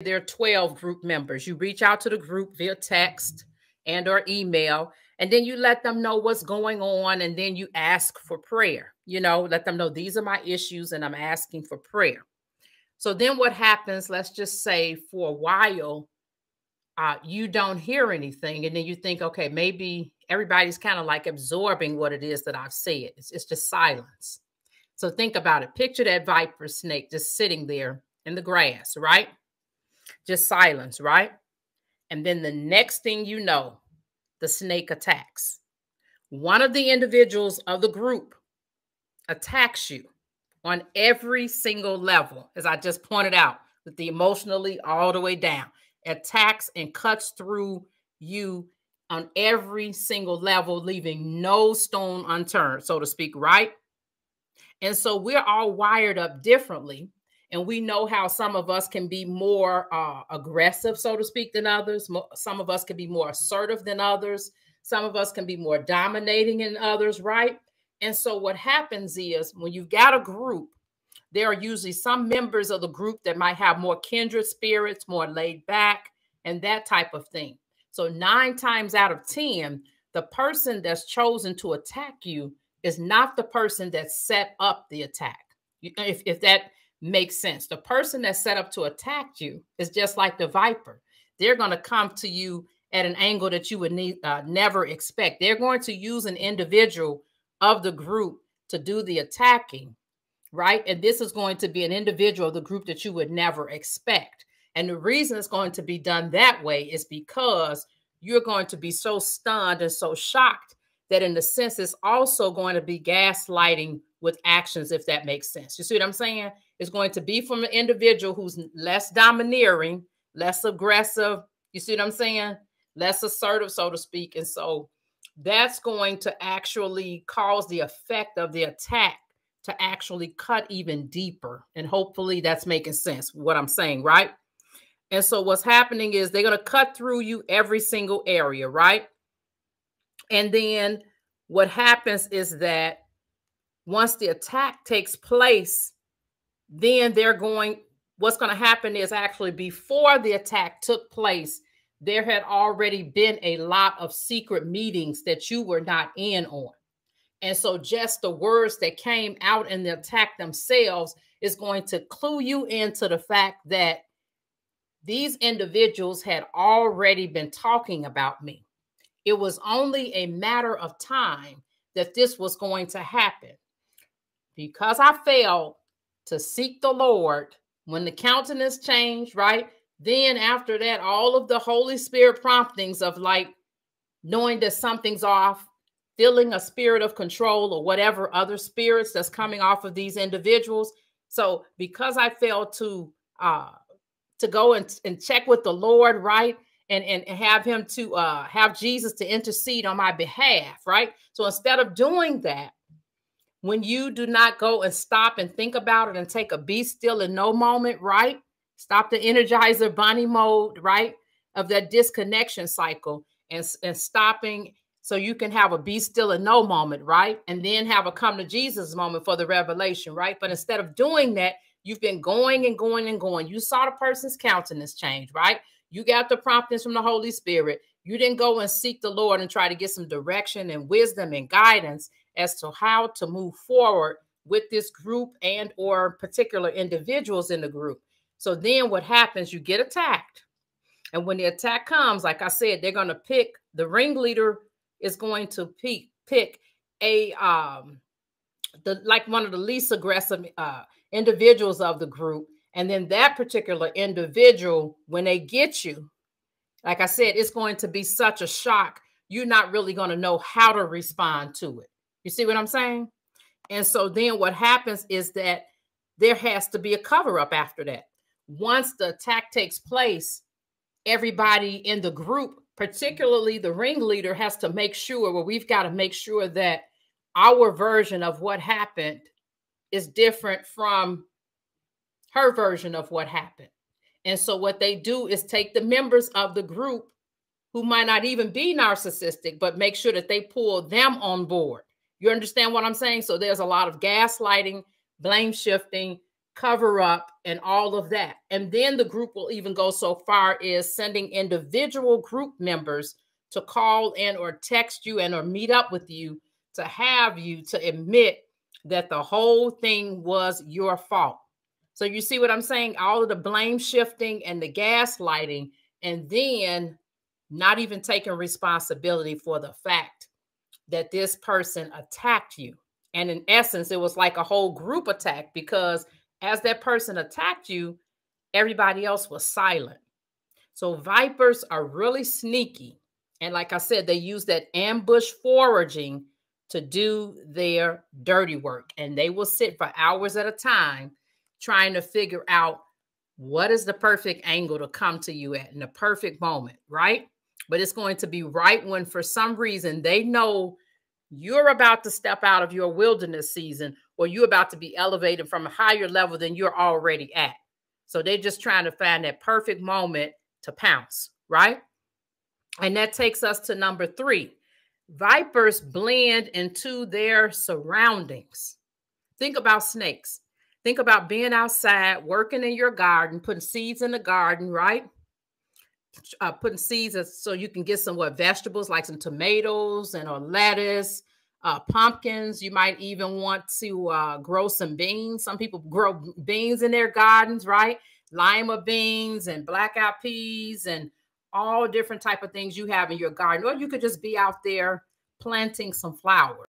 there are 12 group members. You reach out to the group via text and or email and then you let them know what's going on and then you ask for prayer. You know, let them know these are my issues and I'm asking for prayer. So then what happens, let's just say for a while uh, you don't hear anything and then you think okay, maybe everybody's kind of like absorbing what it is that I've said. It's, it's just silence. So think about it. Picture that viper snake just sitting there in the grass, right? Just silence, right? And then the next thing you know, the snake attacks. One of the individuals of the group attacks you on every single level, as I just pointed out, with the emotionally all the way down, attacks and cuts through you on every single level, leaving no stone unturned, so to speak, right? And so we're all wired up differently. And we know how some of us can be more uh, aggressive, so to speak, than others. Some of us can be more assertive than others. Some of us can be more dominating than others, right? And so what happens is when you've got a group, there are usually some members of the group that might have more kindred spirits, more laid back, and that type of thing. So, nine times out of 10, the person that's chosen to attack you is not the person that set up the attack. If, if that makes sense, the person that's set up to attack you is just like the viper. They're going to come to you at an angle that you would need, uh, never expect. They're going to use an individual of the group to do the attacking, right? And this is going to be an individual of the group that you would never expect. And the reason it's going to be done that way is because you're going to be so stunned and so shocked that in the sense it's also going to be gaslighting with actions, if that makes sense. You see what I'm saying? It's going to be from an individual who's less domineering, less aggressive. You see what I'm saying? Less assertive, so to speak. And so that's going to actually cause the effect of the attack to actually cut even deeper. And hopefully that's making sense what I'm saying, right? And so what's happening is they're going to cut through you every single area, right? And then what happens is that once the attack takes place, then they're going, what's going to happen is actually before the attack took place, there had already been a lot of secret meetings that you were not in on. And so just the words that came out in the attack themselves is going to clue you into the fact that these individuals had already been talking about me. It was only a matter of time that this was going to happen. Because I failed to seek the Lord when the countenance changed, right? Then after that, all of the Holy Spirit promptings of like knowing that something's off, feeling a spirit of control or whatever other spirits that's coming off of these individuals. So because I failed to uh to go and, and check with the Lord, right? And, and, have him to uh, have Jesus to intercede on my behalf, right? So instead of doing that, when you do not go and stop and think about it and take a be still in know moment, right? Stop the energizer bunny mode, right? Of that disconnection cycle and, and stopping so you can have a be still and know moment, right? And then have a come to Jesus moment for the revelation, right? But instead of doing that, You've been going and going and going. You saw the person's countenance change, right? You got the promptings from the Holy Spirit. You didn't go and seek the Lord and try to get some direction and wisdom and guidance as to how to move forward with this group and or particular individuals in the group. So then what happens, you get attacked. And when the attack comes, like I said, they're going to pick the ringleader is going to pick pick a um the like one of the least aggressive uh individuals of the group. And then that particular individual, when they get you, like I said, it's going to be such a shock. You're not really going to know how to respond to it. You see what I'm saying? And so then what happens is that there has to be a cover up after that. Once the attack takes place, everybody in the group, particularly the ringleader, has to make sure, well, we've got to make sure that our version of what happened is different from her version of what happened. And so what they do is take the members of the group who might not even be narcissistic, but make sure that they pull them on board. You understand what I'm saying? So there's a lot of gaslighting, blame shifting, cover up, and all of that. And then the group will even go so far as sending individual group members to call in or text you and or meet up with you to have you to admit that the whole thing was your fault. So you see what I'm saying? All of the blame shifting and the gaslighting, and then not even taking responsibility for the fact that this person attacked you. And in essence, it was like a whole group attack because as that person attacked you, everybody else was silent. So vipers are really sneaky. And like I said, they use that ambush foraging to do their dirty work. And they will sit for hours at a time trying to figure out what is the perfect angle to come to you at in the perfect moment, right? But it's going to be right when, for some reason, they know you're about to step out of your wilderness season or you're about to be elevated from a higher level than you're already at. So they're just trying to find that perfect moment to pounce, right? And that takes us to number three vipers blend into their surroundings. Think about snakes. Think about being outside, working in your garden, putting seeds in the garden, right? Uh, putting seeds so you can get some what vegetables like some tomatoes and or lettuce, uh, pumpkins. You might even want to uh, grow some beans. Some people grow beans in their gardens, right? Lima beans and black eyed peas and all different type of things you have in your garden. Or you could just be out there planting some flowers.